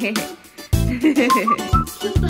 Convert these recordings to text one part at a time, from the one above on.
Bye.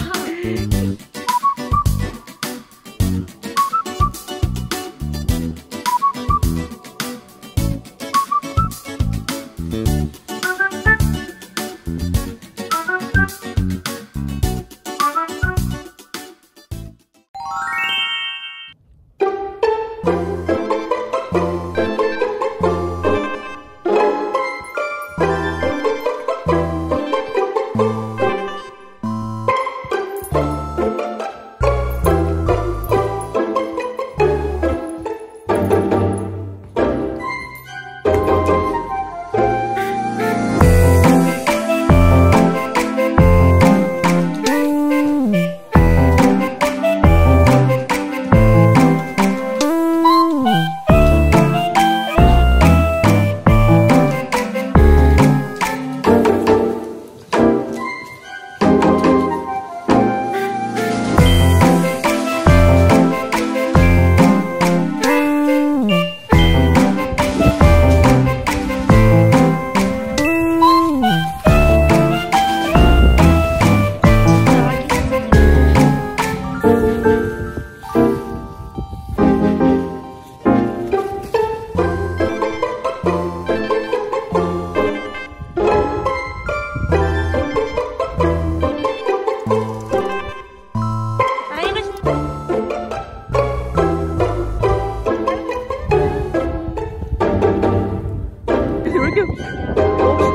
Oh.